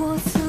我。